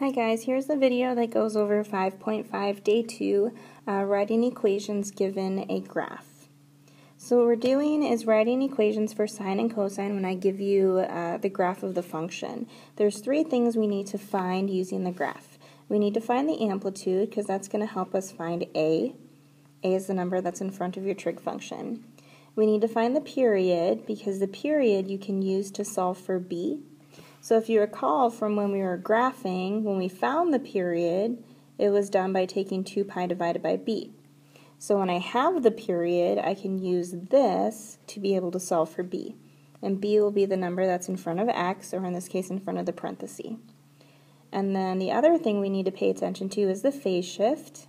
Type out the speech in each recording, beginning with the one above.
Hi guys, here's the video that goes over 5.5 day 2, uh, writing equations given a graph. So what we're doing is writing equations for sine and cosine when I give you uh, the graph of the function. There's three things we need to find using the graph. We need to find the amplitude because that's going to help us find a. a is the number that's in front of your trig function. We need to find the period because the period you can use to solve for b. So if you recall from when we were graphing, when we found the period, it was done by taking 2 pi divided by b. So when I have the period, I can use this to be able to solve for b. And b will be the number that's in front of x, or in this case in front of the parenthesis. And then the other thing we need to pay attention to is the phase shift.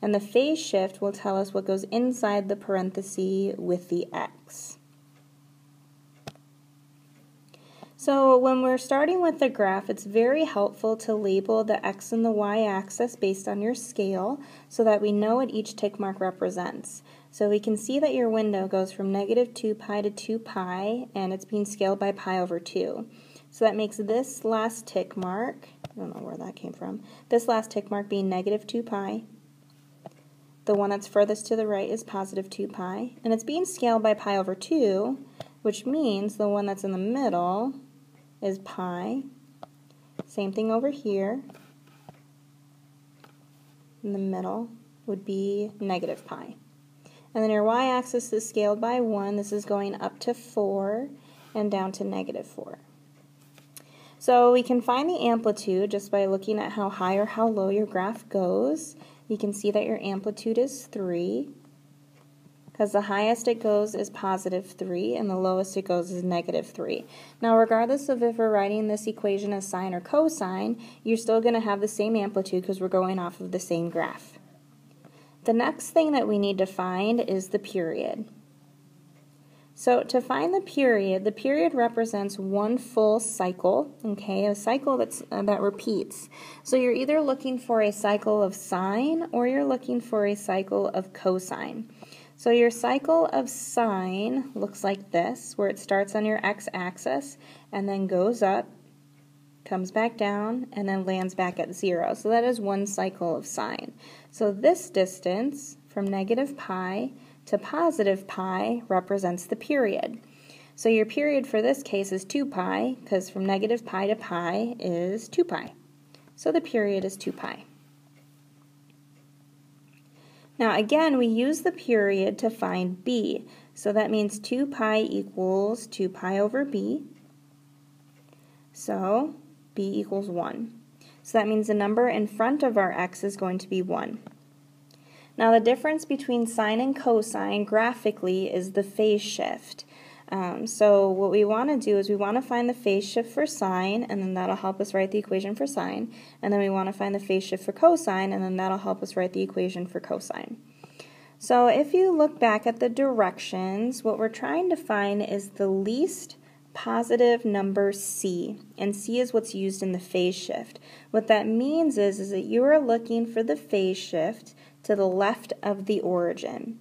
And the phase shift will tell us what goes inside the parenthesis with the x. So when we're starting with the graph, it's very helpful to label the x and the y axis based on your scale so that we know what each tick mark represents. So we can see that your window goes from negative 2 pi to 2 pi, and it's being scaled by pi over 2. So that makes this last tick mark, I don't know where that came from, this last tick mark being negative 2 pi. The one that's furthest to the right is positive 2 pi, and it's being scaled by pi over 2, which means the one that's in the middle is pi. Same thing over here. In the middle would be negative pi. And then your y-axis is scaled by 1. This is going up to 4 and down to negative 4. So we can find the amplitude just by looking at how high or how low your graph goes. You can see that your amplitude is 3 because the highest it goes is positive 3 and the lowest it goes is negative 3. Now regardless of if we're writing this equation as sine or cosine, you're still going to have the same amplitude because we're going off of the same graph. The next thing that we need to find is the period. So to find the period, the period represents one full cycle, okay, a cycle that's, uh, that repeats. So you're either looking for a cycle of sine or you're looking for a cycle of cosine. So your cycle of sine looks like this, where it starts on your x-axis and then goes up, comes back down, and then lands back at zero. So that is one cycle of sine. So this distance from negative pi to positive pi represents the period. So your period for this case is 2 pi, because from negative pi to pi is 2 pi. So the period is 2 pi. Now again, we use the period to find b. So that means 2 pi equals 2 pi over b. So b equals 1. So that means the number in front of our x is going to be 1. Now the difference between sine and cosine graphically is the phase shift. Um, so what we want to do is we want to find the phase shift for sine, and then that'll help us write the equation for sine. And then we want to find the phase shift for cosine, and then that'll help us write the equation for cosine. So if you look back at the directions, what we're trying to find is the least positive number c, and c is what's used in the phase shift. What that means is, is that you are looking for the phase shift to the left of the origin.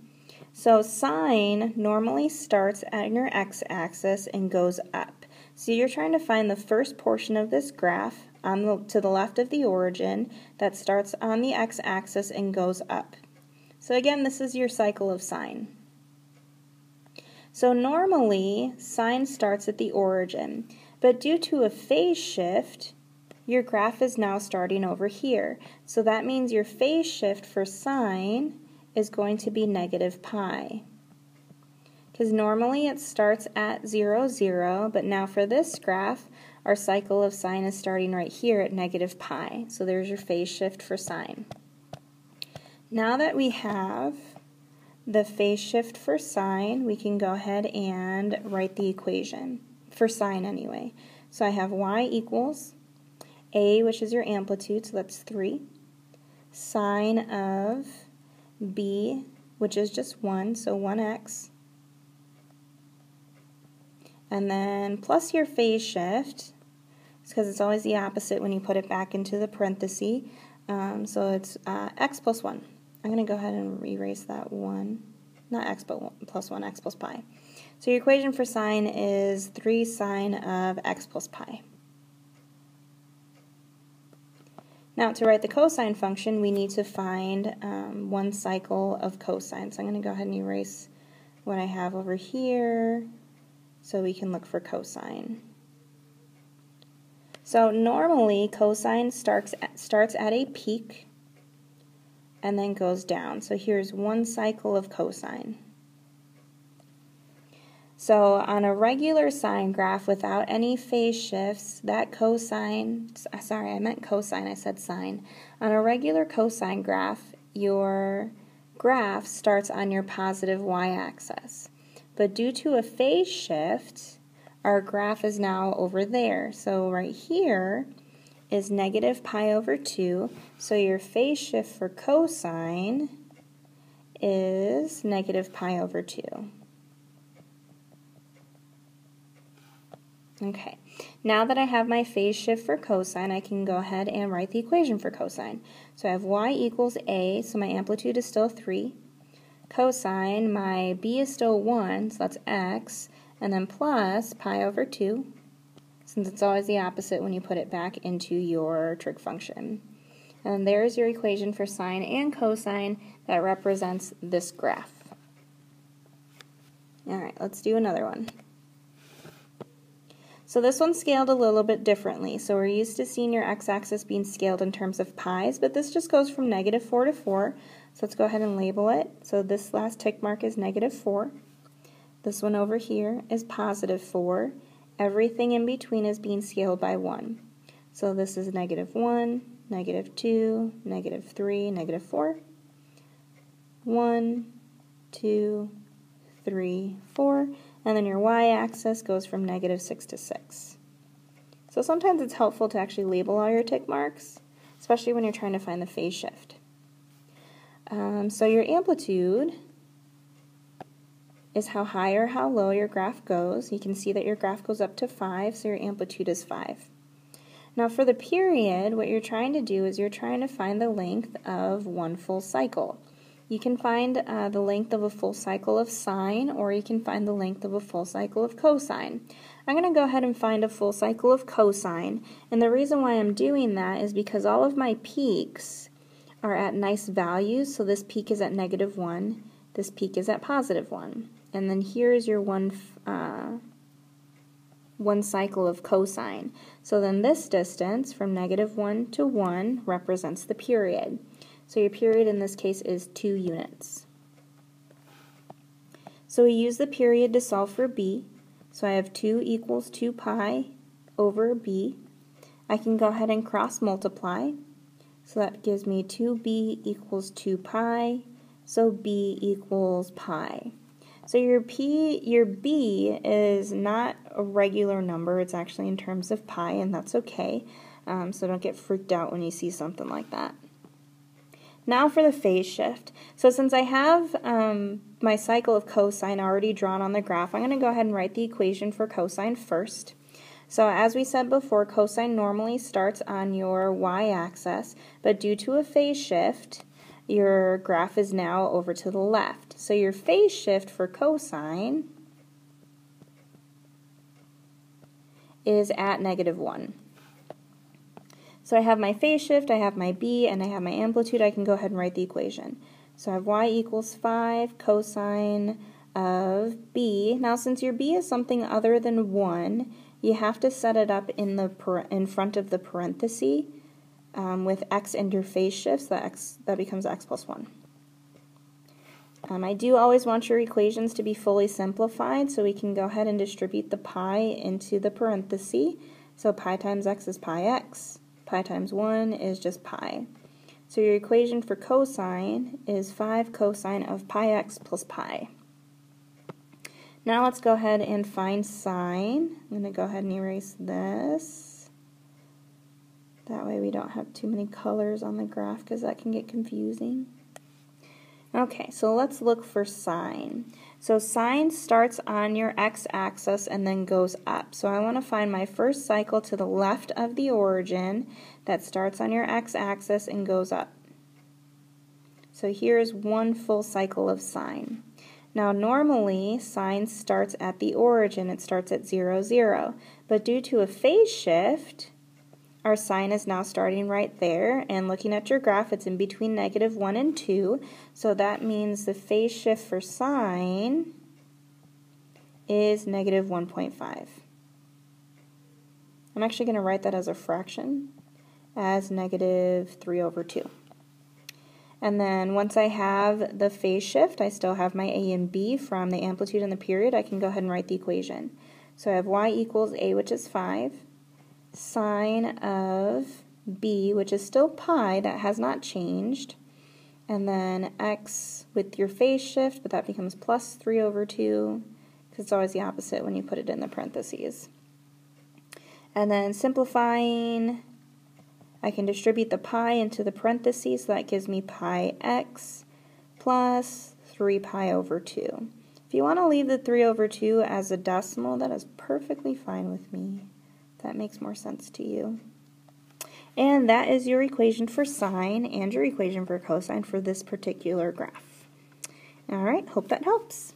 So sine normally starts at your x-axis and goes up. So you're trying to find the first portion of this graph on the, to the left of the origin that starts on the x-axis and goes up. So again, this is your cycle of sine. So normally, sine starts at the origin, but due to a phase shift, your graph is now starting over here. So that means your phase shift for sine is going to be negative pi. Because normally it starts at 0, 0, but now for this graph, our cycle of sine is starting right here at negative pi. So there's your phase shift for sine. Now that we have the phase shift for sine, we can go ahead and write the equation, for sine anyway. So I have y equals a, which is your amplitude, so that's 3, sine of b, which is just 1, so 1x, and then plus your phase shift, because it's always the opposite when you put it back into the parenthesis, um, so it's uh, x plus 1. I'm going to go ahead and erase that 1, not x but 1, plus 1, x plus pi. So your equation for sine is 3 sine of x plus pi. Now to write the cosine function, we need to find um, one cycle of cosine. So I'm going to go ahead and erase what I have over here so we can look for cosine. So normally cosine starts at, starts at a peak and then goes down. So here's one cycle of cosine. So on a regular sine graph without any phase shifts, that cosine, uh, sorry, I meant cosine, I said sine. On a regular cosine graph, your graph starts on your positive y-axis. But due to a phase shift, our graph is now over there. So right here is negative pi over 2. So your phase shift for cosine is negative pi over 2. Okay, now that I have my phase shift for cosine, I can go ahead and write the equation for cosine. So I have y equals a, so my amplitude is still 3. Cosine, my b is still 1, so that's x, and then plus pi over 2, since it's always the opposite when you put it back into your trig function. And there's your equation for sine and cosine that represents this graph. Alright, let's do another one. So this one's scaled a little bit differently. So we're used to seeing your x-axis being scaled in terms of pi's, but this just goes from negative 4 to 4. So let's go ahead and label it. So this last tick mark is negative 4. This one over here is positive 4. Everything in between is being scaled by 1. So this is negative 1, negative 2, negative 3, negative 4. 1, 2, 3, 4 and then your y-axis goes from negative 6 to 6. So sometimes it's helpful to actually label all your tick marks, especially when you're trying to find the phase shift. Um, so your amplitude is how high or how low your graph goes. You can see that your graph goes up to 5, so your amplitude is 5. Now for the period, what you're trying to do is you're trying to find the length of one full cycle. You can find uh, the length of a full cycle of sine, or you can find the length of a full cycle of cosine. I'm going to go ahead and find a full cycle of cosine, and the reason why I'm doing that is because all of my peaks are at nice values, so this peak is at negative 1, this peak is at positive 1, and then here's your one, uh, one cycle of cosine. So then this distance from negative 1 to 1 represents the period. So your period in this case is 2 units. So we use the period to solve for b. So I have 2 equals 2 pi over b. I can go ahead and cross multiply. So that gives me 2b equals 2 pi. So b equals pi. So your p, your b is not a regular number. It's actually in terms of pi, and that's okay. Um, so don't get freaked out when you see something like that. Now for the phase shift. So since I have um, my cycle of cosine already drawn on the graph, I'm going to go ahead and write the equation for cosine first. So as we said before, cosine normally starts on your y-axis, but due to a phase shift, your graph is now over to the left. So your phase shift for cosine is at negative 1. So I have my phase shift, I have my b, and I have my amplitude. I can go ahead and write the equation. So I have y equals 5 cosine of b. Now since your b is something other than 1, you have to set it up in the in front of the parenthesis um, with x and your phase shifts. That, x, that becomes x plus 1. Um, I do always want your equations to be fully simplified, so we can go ahead and distribute the pi into the parenthesis. So pi times x is pi x. Pi times 1 is just pi. So your equation for cosine is 5 cosine of pi x plus pi. Now let's go ahead and find sine. I'm going to go ahead and erase this. That way we don't have too many colors on the graph because that can get confusing. Okay, so let's look for sine. So sine starts on your x-axis and then goes up. So I want to find my first cycle to the left of the origin that starts on your x-axis and goes up. So here's one full cycle of sine. Now normally sine starts at the origin, it starts at 0, 0. But due to a phase shift, our sine is now starting right there, and looking at your graph, it's in between negative 1 and 2, so that means the phase shift for sine is negative 1.5. I'm actually going to write that as a fraction, as negative 3 over 2. And then once I have the phase shift, I still have my a and b from the amplitude and the period. I can go ahead and write the equation. So I have y equals a, which is 5, sine of b, which is still pi, that has not changed, and then x with your phase shift, but that becomes plus 3 over 2, because it's always the opposite when you put it in the parentheses. And then simplifying, I can distribute the pi into the parentheses, so that gives me pi x plus 3 pi over 2. If you want to leave the 3 over 2 as a decimal, that is perfectly fine with me. That makes more sense to you. And that is your equation for sine and your equation for cosine for this particular graph. All right, hope that helps.